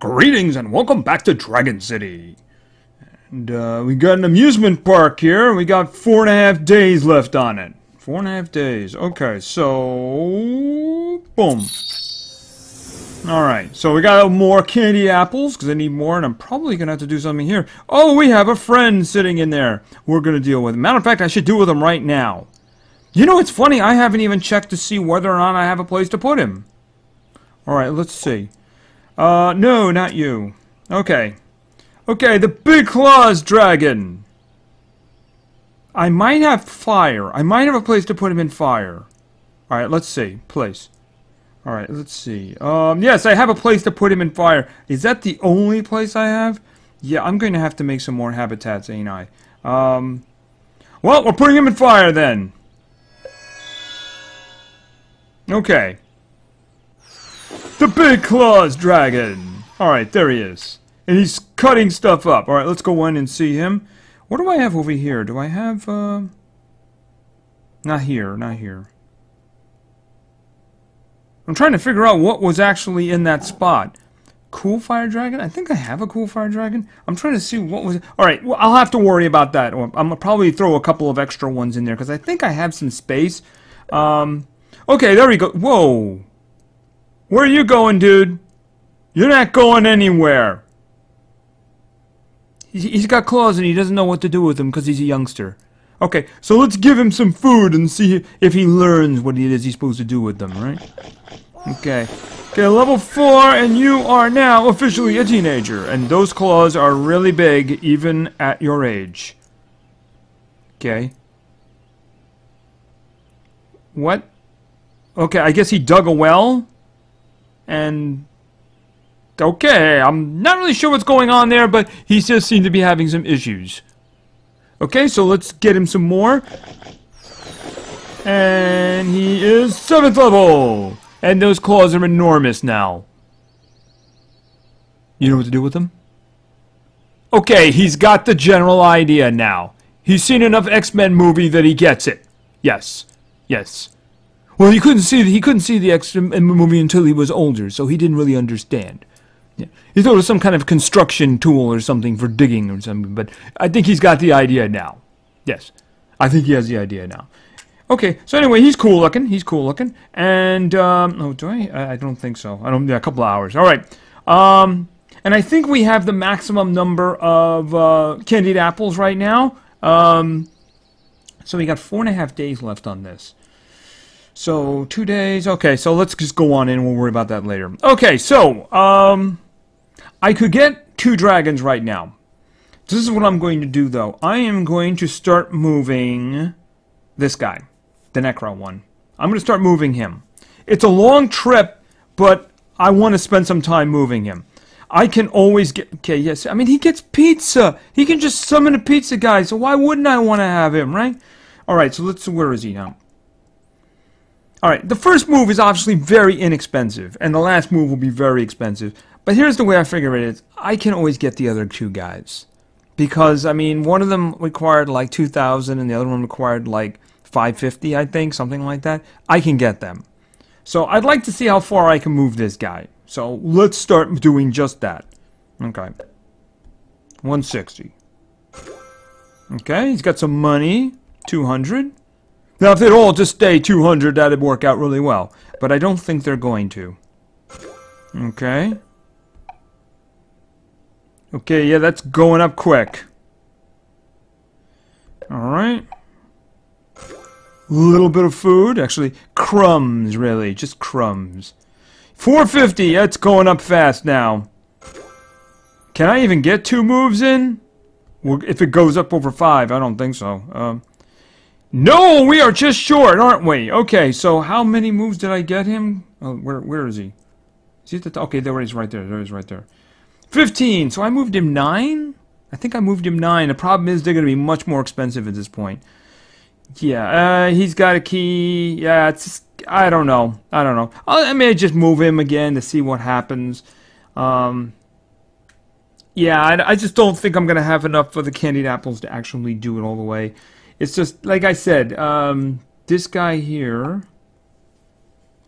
Greetings and welcome back to Dragon City. And uh, we got an amusement park here. And we got four and a half days left on it. Four and a half days. Okay, so... Boom. Alright, so we got more candy apples, because I need more, and I'm probably going to have to do something here. Oh, we have a friend sitting in there we're going to deal with. him. Matter of fact, I should deal with him right now. You know, it's funny, I haven't even checked to see whether or not I have a place to put him. Alright, let's see. Uh, no, not you. Okay. Okay, the Big Claws Dragon. I might have fire. I might have a place to put him in fire. Alright, let's see. Place. Alright, let's see. Um, yes, I have a place to put him in fire. Is that the only place I have? Yeah, I'm going to have to make some more habitats, ain't I? Um, well, we're putting him in fire then. Okay. The Big Claws Dragon! Alright, there he is. And he's cutting stuff up. Alright, let's go in and see him. What do I have over here? Do I have, uh... Not here, not here. I'm trying to figure out what was actually in that spot. Cool Fire Dragon? I think I have a Cool Fire Dragon. I'm trying to see what was... Alright, well, I'll have to worry about that. I'm going to probably throw a couple of extra ones in there, because I think I have some space. Um, okay, there we go. Whoa. Where are you going, dude? You're not going anywhere. He's got claws and he doesn't know what to do with them because he's a youngster. Okay, so let's give him some food and see if he learns what it is he's supposed to do with them, right? Okay. Okay, level 4, and you are now officially a teenager. And those claws are really big, even at your age. Okay. What? Okay, I guess he dug a well? And okay, I'm not really sure what's going on there, but he just seemed to be having some issues. Okay, so let's get him some more. And he is 7th level! And those claws are enormous now. You know what to do with them? Okay, he's got the general idea now. He's seen enough X-Men movie that he gets it. Yes. Yes. Well, he couldn't see he couldn't see the X movie until he was older, so he didn't really understand. Yeah. He thought it was some kind of construction tool or something for digging or something, but I think he's got the idea now. Yes, I think he has the idea now. Okay, so anyway, he's cool looking. He's cool looking, and um, oh, do I? I don't think so. I don't. Yeah, a couple of hours. All right. Um, and I think we have the maximum number of uh, candied apples right now. Um, so we got four and a half days left on this. So, two days. Okay, so let's just go on in. We'll worry about that later. Okay, so, um, I could get two dragons right now. This is what I'm going to do, though. I am going to start moving this guy, the Necro one. I'm going to start moving him. It's a long trip, but I want to spend some time moving him. I can always get... Okay, yes. I mean, he gets pizza. He can just summon a pizza guy, so why wouldn't I want to have him, right? All right, so let's... Where is he now? Alright, the first move is obviously very inexpensive, and the last move will be very expensive. But here's the way I figure it is, I can always get the other two guys. Because, I mean, one of them required like 2,000 and the other one required like 550, I think, something like that. I can get them. So I'd like to see how far I can move this guy. So let's start doing just that. Okay. 160. Okay, he's got some money. 200. Now, if they'd all just stay 200, that'd work out really well. But I don't think they're going to. Okay. Okay, yeah, that's going up quick. Alright. A little bit of food. Actually, crumbs, really. Just crumbs. 450! That's going up fast now. Can I even get two moves in? Well, if it goes up over five, I don't think so. Um, no, we are just short, aren't we? Okay, so how many moves did I get him? Oh, where where is he? Is he the okay? There he is, right there. There he is, right there. Fifteen. So I moved him nine. I think I moved him nine. The problem is they're going to be much more expensive at this point. Yeah, uh, he's got a key. Yeah, it's just, I don't know. I don't know. I may just move him again to see what happens. Um, yeah, I, I just don't think I'm going to have enough for the candied apples to actually do it all the way. It's just, like I said, um, this guy here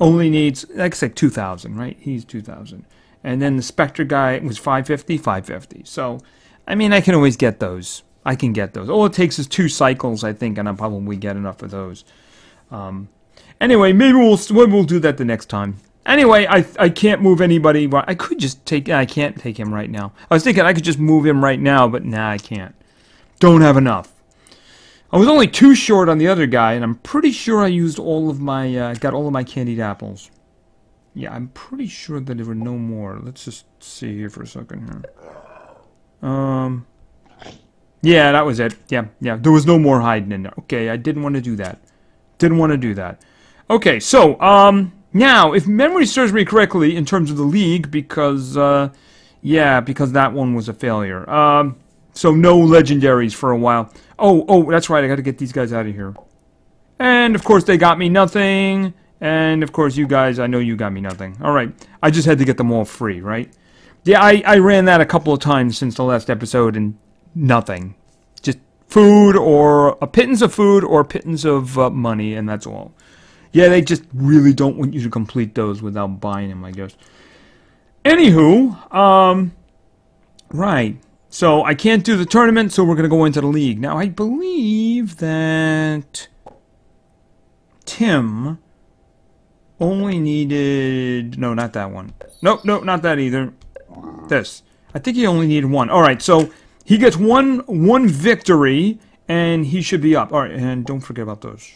only needs, like I said, 2,000, right? He's 2,000. And then the Spectre guy was 550, 550. So, I mean, I can always get those. I can get those. All it takes is two cycles, I think, and I'll probably get enough of those. Um, anyway, maybe we'll we'll do that the next time. Anyway, I I can't move anybody. I could just take. I can't take him right now. I was thinking I could just move him right now, but nah, I can't. Don't have enough. I was only two short on the other guy, and I'm pretty sure I used all of my, uh, got all of my candied apples. Yeah, I'm pretty sure that there were no more. Let's just see here for a second here. Um, yeah, that was it. Yeah, yeah, there was no more hiding in there. Okay, I didn't want to do that. Didn't want to do that. Okay, so, um, now, if memory serves me correctly in terms of the league, because, uh, yeah, because that one was a failure. Um, so no legendaries for a while. Oh, oh, that's right. I got to get these guys out of here. And, of course, they got me nothing. And, of course, you guys, I know you got me nothing. All right. I just had to get them all free, right? Yeah, I, I ran that a couple of times since the last episode, and nothing. Just food or a pittance of food or pittance of uh, money, and that's all. Yeah, they just really don't want you to complete those without buying them, I guess. Anywho, um, right. So I can't do the tournament, so we're going to go into the league. Now, I believe that Tim only needed... No, not that one. Nope, nope, not that either. This. I think he only needed one. All right, so he gets one one victory, and he should be up. All right, and don't forget about those.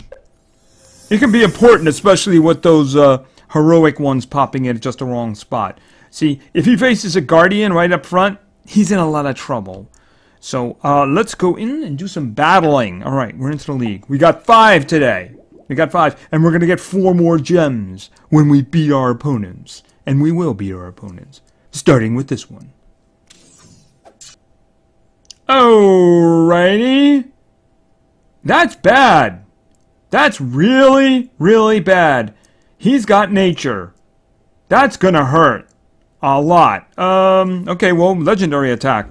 It can be important, especially with those uh, heroic ones popping in at just the wrong spot. See, if he faces a Guardian right up front, he's in a lot of trouble. So uh, let's go in and do some battling. All right, we're into the league. We got five today. We got five, and we're going to get four more gems when we beat our opponents. And we will beat our opponents, starting with this one. Alrighty. That's bad. That's really, really bad. He's got nature. That's gonna hurt. A lot. Um, okay, well, legendary attack.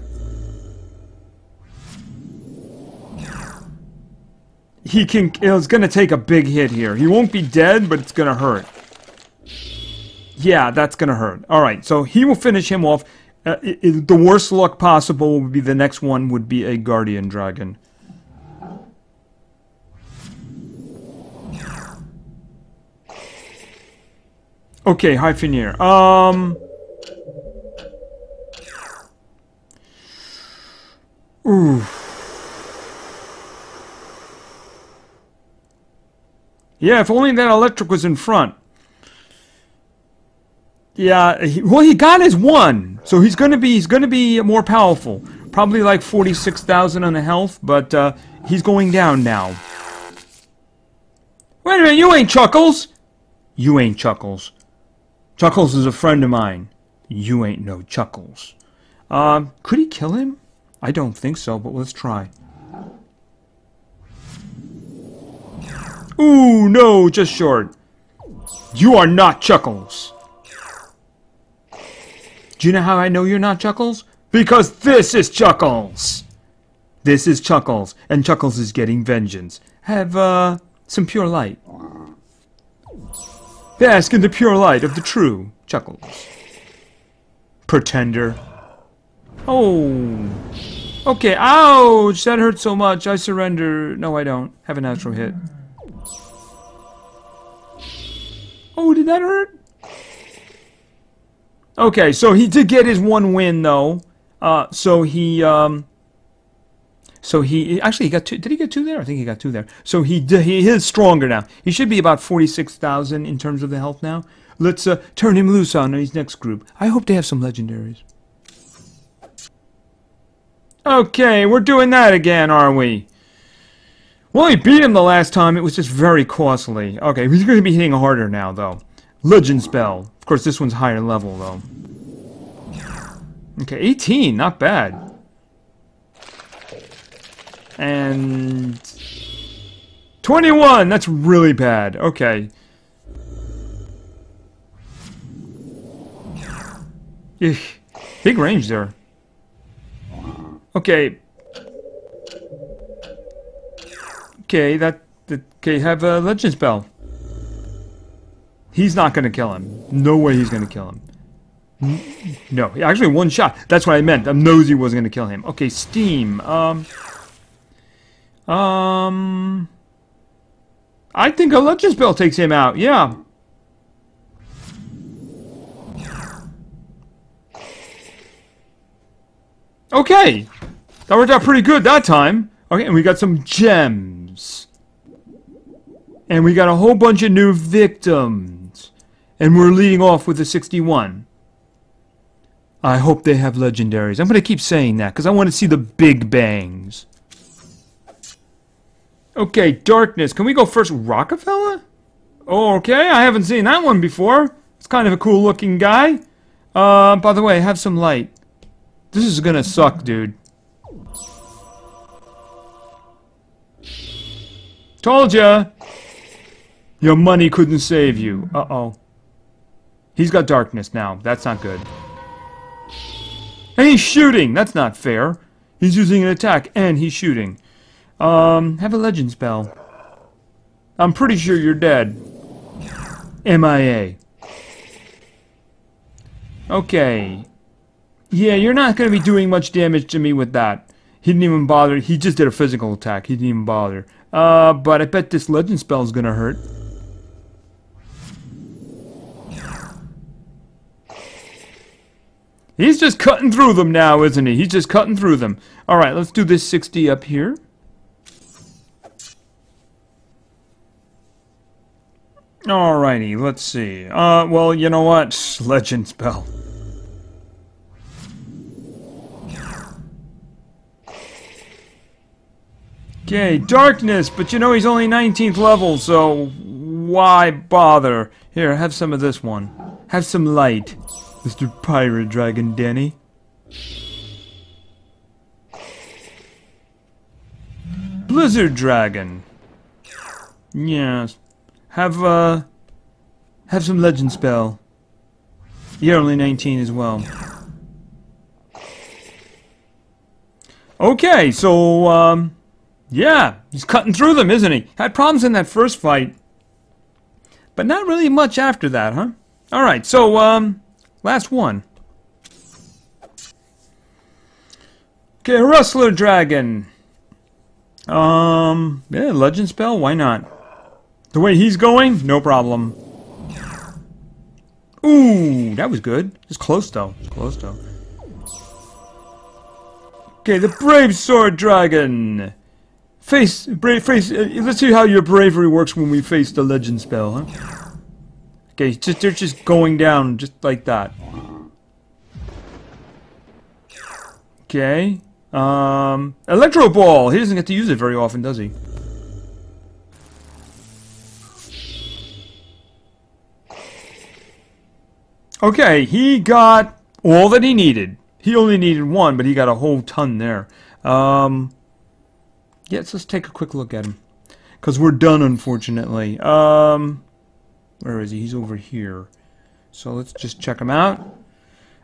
He can, it's gonna take a big hit here. He won't be dead, but it's gonna hurt. Yeah, that's gonna hurt. Alright, so he will finish him off. Uh, it, it, the worst luck possible would be the next one would be a Guardian Dragon. Okay, Hypheneer. Um... Ooh. Yeah, if only that electric was in front. Yeah, he, well, he got his one, so he's gonna be he's gonna be more powerful. Probably like forty-six thousand on the health, but uh, he's going down now. Wait a minute, you ain't Chuckles. You ain't Chuckles. Chuckles is a friend of mine. You ain't no Chuckles. Um, could he kill him? I don't think so, but let's try. Ooh, no, just short. You are not Chuckles. Do you know how I know you're not Chuckles? Because this is Chuckles! This is Chuckles, and Chuckles is getting vengeance. Have, uh, some pure light. Bask in the pure light of the true Chuckles. Pretender. Oh. Okay, ouch! That hurt so much. I surrender. No, I don't. Have a natural hit. Oh, did that hurt? Okay, so he did get his one win, though. Uh, so he, um... So he actually he got two. Did he get two there? I think he got two there. So he he is stronger now. He should be about forty six thousand in terms of the health now. Let's uh, turn him loose on his next group. I hope they have some legendaries. Okay, we're doing that again, are we? Well, we beat him the last time. It was just very costly. Okay, he's going to be hitting harder now, though. Legend spell. Of course, this one's higher level, though. Okay, 18. Not bad. And... 21! That's really bad. Okay. Big range there. Okay. Okay, that, that okay, have a legend spell. He's not gonna kill him. No way he's gonna kill him. No, actually one shot. That's what I meant. I'm nosy wasn't to kill him. Okay, Steam. Um, um, I think a Legend Spell takes him out. Yeah. Okay. That worked out pretty good that time. Okay, and we got some gems. And we got a whole bunch of new victims. And we're leading off with a 61. I hope they have legendaries. I'm going to keep saying that because I want to see the big bangs. Okay, darkness. Can we go first Rockefeller? Oh, okay. I haven't seen that one before. It's kind of a cool looking guy. Uh, by the way, have some light. This is gonna suck, dude. Told ya! Your money couldn't save you. Uh-oh. He's got darkness now. That's not good. And he's shooting! That's not fair. He's using an attack, and he's shooting. Um, have a legend spell. I'm pretty sure you're dead. MIA. Okay. Yeah, you're not going to be doing much damage to me with that. He didn't even bother. He just did a physical attack. He didn't even bother. Uh, but I bet this legend spell is going to hurt. He's just cutting through them now, isn't he? He's just cutting through them. Alright, let's do this 60 up here. Alrighty, let's see. Uh, well, you know what? Legend spell. Okay, darkness, but you know he's only 19th level, so why bother? Here, have some of this one. Have some light, Mr. Pirate Dragon Danny. Blizzard Dragon. Yes. Have, uh... Have some legend spell. You're only 19 as well. Okay, so, um... Yeah, he's cutting through them, isn't he? Had problems in that first fight. But not really much after that, huh? Alright, so, um, last one. Okay, Rustler Dragon. Um, yeah, Legend Spell, why not? The way he's going, no problem. Ooh, that was good. It's close, though. It's close, though. Okay, the Brave Sword Dragon. Face, brave, face. Uh, let's see how your bravery works when we face the legend spell, huh? Okay, just they're just going down just like that. Okay. Um, Electro Ball. He doesn't get to use it very often, does he? Okay, he got all that he needed. He only needed one, but he got a whole ton there. Um, yeah, let's take a quick look at him. Because we're done, unfortunately. Um, where is he? He's over here. So let's just check him out.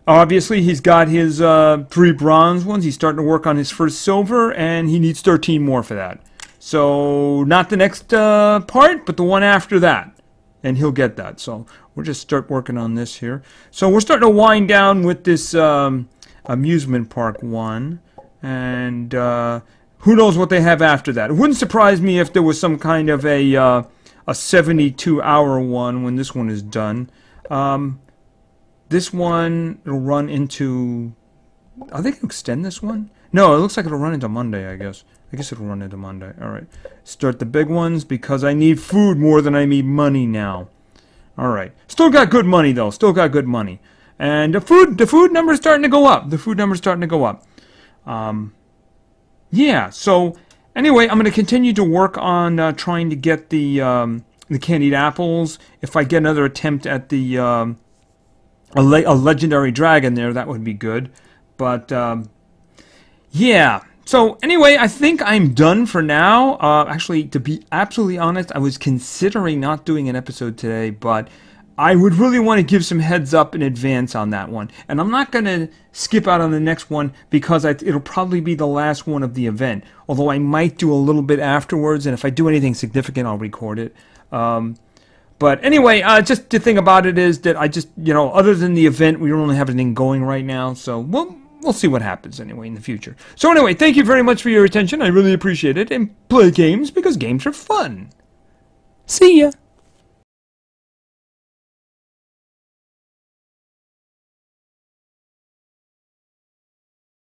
Obviously, he's got his uh, three bronze ones. He's starting to work on his first silver, and he needs 13 more for that. So, not the next uh, part, but the one after that. And he'll get that. So, we'll just start working on this here. So, we're starting to wind down with this um, amusement park one. And uh, who knows what they have after that? It wouldn't surprise me if there was some kind of a uh, a 72 hour one when this one is done. Um, this one will run into. Are they going to extend this one? No, it looks like it'll run into Monday, I guess. I guess it'll run into Monday. Alright. Start the big ones because I need food more than I need money now. Alright. Still got good money, though. Still got good money. And the food the food number's starting to go up. The food number's starting to go up. Um, yeah, so anyway, I'm going to continue to work on uh, trying to get the um, the candied apples. If I get another attempt at the um, a, le a, legendary dragon there, that would be good. But um, yeah. So anyway, I think I'm done for now. Uh, actually, to be absolutely honest, I was considering not doing an episode today, but I would really want to give some heads up in advance on that one. And I'm not going to skip out on the next one because I, it'll probably be the last one of the event. Although I might do a little bit afterwards, and if I do anything significant, I'll record it. Um, But anyway, uh, just the thing about it is that I just, you know, other than the event, we don't really have anything going right now. So we'll, we'll see what happens anyway in the future. So anyway, thank you very much for your attention. I really appreciate it. And play games because games are fun. See ya.